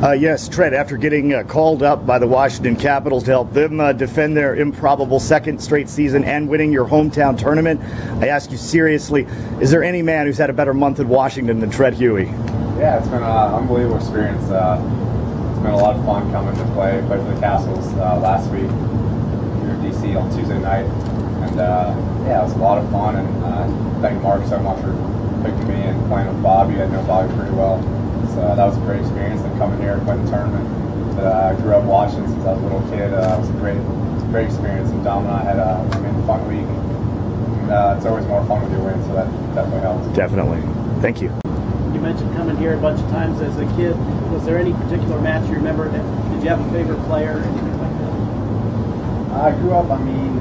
Uh, yes, Treat, after getting uh, called up by the Washington Capitals to help them uh, defend their improbable second straight season and winning your hometown tournament, I ask you seriously, is there any man who's had a better month in Washington than Treat Huey? Yeah, it's been an unbelievable experience. Uh, it's been a lot of fun coming to play, play for the Kastles uh, last week here in DC on Tuesday night. And uh, yeah, it was a lot of fun. And thank Mark so much for picking me and playing with Bobby. I know Bobby pretty well. So that was a great experience. And coming here and playing the tournament that I grew up watching since I was a little kid, uh, it was a great, great experience. And Dom and I had a, I mean, a fun week. And, uh, it's always more fun when you win, so that definitely helps. Definitely. Thank you. You mentioned coming here a bunch of times as a kid. Was there any particular match you remember? Did you have a favorite player? Or anything like that? I grew up, I mean,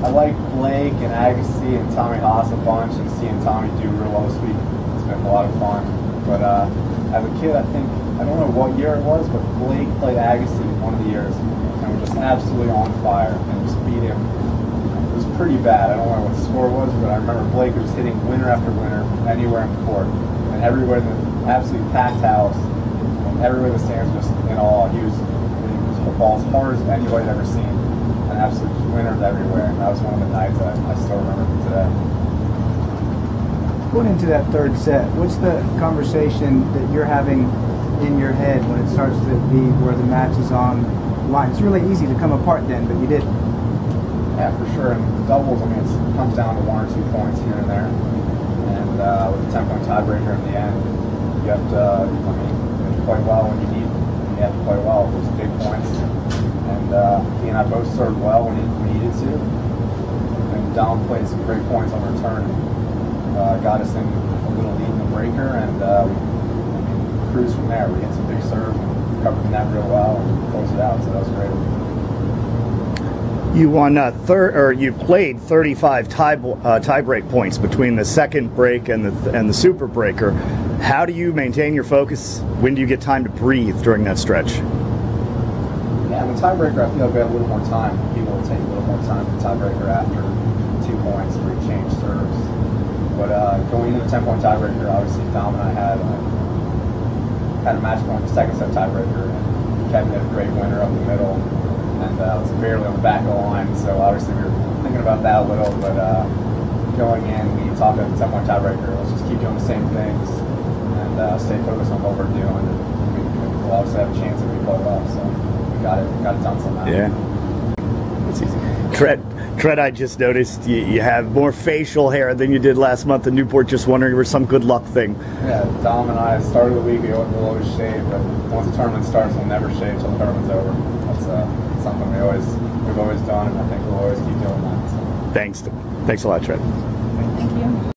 I like Blake and Agassi and Tommy Haas a bunch, and seeing Tommy do real well this week, it's been a lot of fun. But uh, as a kid, I think, I don't know what year it was, but Blake played Agassi one of the years, and was just absolutely on fire, and just beat him. It was pretty bad. I don't know what the score was, but I remember Blake was hitting winner after winner anywhere in the court, and everywhere in the absolutely packed house, and everywhere the stands just in awe. He was, was the ball as hard as anybody had ever seen, and absolute winners everywhere. And that was one of the nights that I still remember today. Going into that third set, what's the conversation that you're having in your head when it starts to be where the match is on line? It's really easy to come apart then, but you didn't. Yeah, for sure. And doubles, I mean, it comes down to one or two points here and there. And uh, with a 10 point tiebreaker in the end, you have to, I mean, play well when you need, you have to play well. Those big points. And uh, he and I both served well when he, we needed to. And Dom played some great points on return. Uh, got us in a little lead in the breaker, and uh, we cruised from there. We hit some big serve, covered the net real well, and closed it out. So that was great. You won uh, third, or you played 35 tie uh, tiebreak points between the second break and the and the super breaker. How do you maintain your focus? When do you get time to breathe during that stretch? Yeah, in the tiebreaker, I feel like we have a little more time. People will take a little more time for the tiebreaker after two points you change serves. But uh, going into the 10 point tiebreaker, obviously Dom and I had uh, had a match point in the second set tiebreaker, and Kevin had a great winner up the middle, and uh, was barely on the back of the line. So obviously we were thinking about that a little, but uh, going in, we talked about the 10 point tiebreaker. Let's just keep doing the same things and uh, stay focused on what we're doing. We, we'll obviously have a chance if we play well. So we got it, got it done somehow. Yeah. It's easy. Treat, Treat, I just noticed you, you have more facial hair than you did last month in Newport. Just wondering if it was some good luck thing. Yeah, Dom and I started the week, we will always shave, but once the tournament starts, we'll never shave till the tournament's over. That's uh, something we always, we've always done, and I think we'll always keep doing that. So. Thanks. Thanks a lot, Treat.